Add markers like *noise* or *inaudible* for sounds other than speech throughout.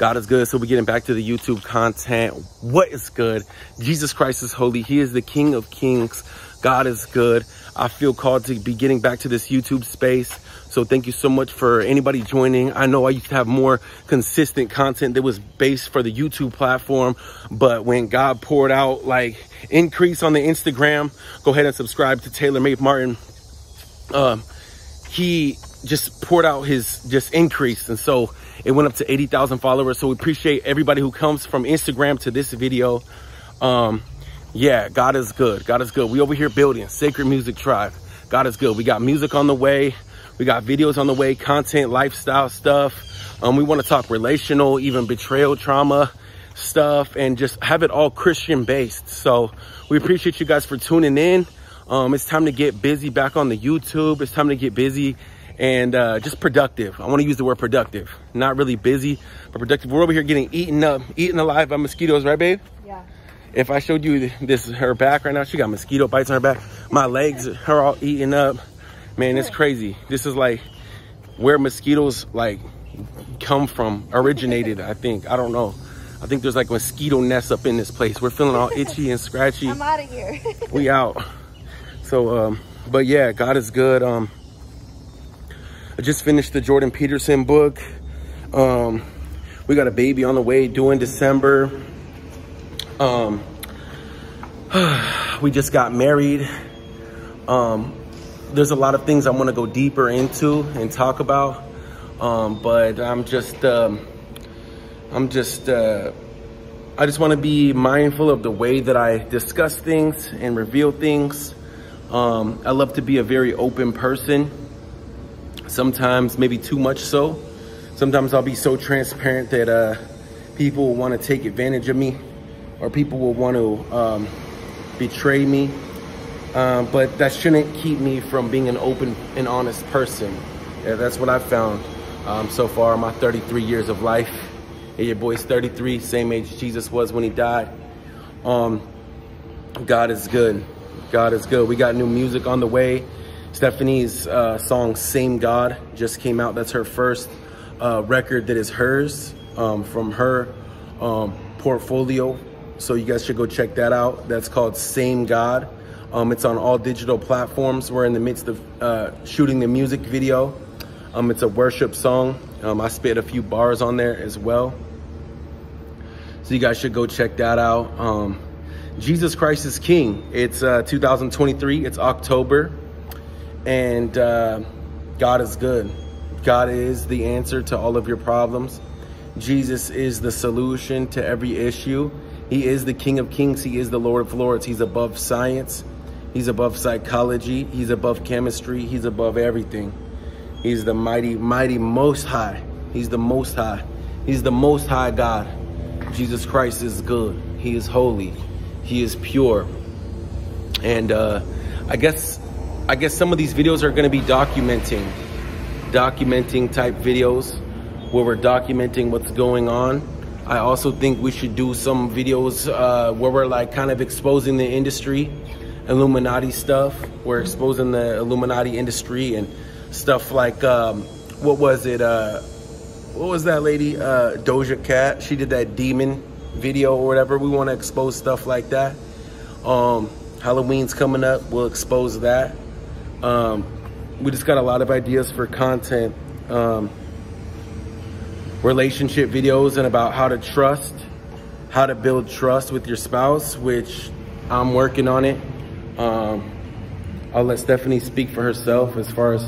God is good. So we're getting back to the YouTube content. What is good? Jesus Christ is holy. He is the King of Kings. God is good. I feel called to be getting back to this YouTube space. So thank you so much for anybody joining. I know I used to have more consistent content that was based for the YouTube platform, but when God poured out like increase on the Instagram, go ahead and subscribe to Taylor Made Martin. Um, he just poured out his just increase. And so it went up to 80,000 followers. So we appreciate everybody who comes from Instagram to this video. Um, yeah, God is good. God is good. We over here building Sacred Music Tribe. God is good. We got music on the way. We got videos on the way, content, lifestyle stuff. Um, we want to talk relational, even betrayal trauma stuff, and just have it all Christian based. So we appreciate you guys for tuning in. Um, it's time to get busy back on the YouTube. It's time to get busy and uh, just productive. I want to use the word productive, not really busy, but productive. We're over here getting eaten up, eaten alive by mosquitoes, right, babe? Yeah. If I showed you this, her back right now, she got mosquito bites on her back. My legs are all eaten up. Man, it's crazy. This is like where mosquitoes like come from, originated, I think. I don't know. I think there's like mosquito nests up in this place. We're feeling all *laughs* itchy and scratchy. I'm out of here. *laughs* we out. So, um, but yeah, God is good. Um, I just finished the Jordan Peterson book. Um, we got a baby on the way due in December. Um, *sighs* we just got married. Um, there's a lot of things I want to go deeper into and talk about. Um, but I'm just, um, I'm just, uh, I just want to be mindful of the way that I discuss things and reveal things. Um, I love to be a very open person. Sometimes maybe too much so. Sometimes I'll be so transparent that uh, people will want to take advantage of me or people will want to um, betray me. Um, but that shouldn't keep me from being an open and honest person. Yeah, that's what I've found um, so far in my 33 years of life. Yeah, your boy's 33, same age Jesus was when he died. Um, God is good. God is good. We got new music on the way. Stephanie's uh, song Same God just came out. That's her first uh, record that is hers um, from her um, portfolio. So you guys should go check that out. That's called Same God. Um, it's on all digital platforms. We're in the midst of uh, shooting the music video. Um, it's a worship song. Um, I spit a few bars on there as well. So you guys should go check that out. Um, Jesus Christ is King. It's uh, 2023. It's October. And uh, God is good. God is the answer to all of your problems. Jesus is the solution to every issue. He is the King of Kings. He is the Lord of Lords. He's above science. He's above psychology. He's above chemistry. He's above everything. He's the mighty, mighty most high. He's the most high. He's the most high God. Jesus Christ is good. He is holy. He is pure. And uh, I guess I guess some of these videos are going to be documenting documenting type videos where we're documenting what's going on. I also think we should do some videos uh, where we're like kind of exposing the industry, Illuminati stuff. We're exposing the Illuminati industry and stuff like, um, what was it? Uh, what was that lady? Uh, Doja Cat. She did that demon video or whatever. We want to expose stuff like that. Um, Halloween's coming up. We'll expose that. Um, we just got a lot of ideas for content. Um, relationship videos and about how to trust, how to build trust with your spouse, which I'm working on it. Um, I'll let Stephanie speak for herself as far as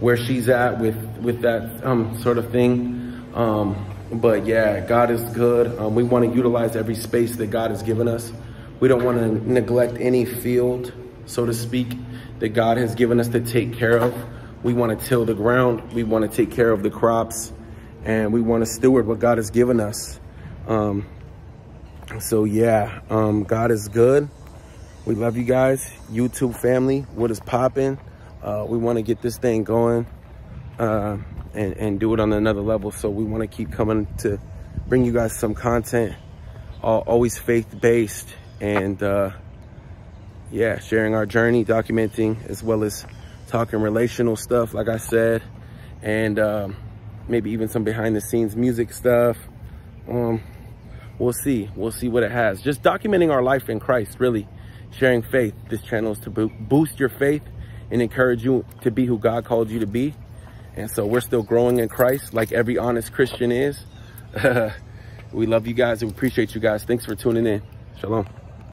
where she's at with, with that um, sort of thing. Um, but yeah, God is good. Um, we want to utilize every space that God has given us. We don't want to neglect any field, so to speak, that God has given us to take care of. We want to till the ground. We want to take care of the crops and we want to steward what God has given us. Um, so yeah, um, God is good. We love you guys, YouTube family. What is popping? Uh, we want to get this thing going uh, and, and do it on another level. So we want to keep coming to bring you guys some content, uh, always faith-based and uh, yeah, sharing our journey, documenting as well as talking relational stuff, like I said, and um, maybe even some behind the scenes music stuff, um, we'll see. We'll see what it has. Just documenting our life in Christ, really. Sharing faith. This channel is to boost your faith and encourage you to be who God called you to be. And so we're still growing in Christ like every honest Christian is. *laughs* we love you guys and we appreciate you guys. Thanks for tuning in. Shalom.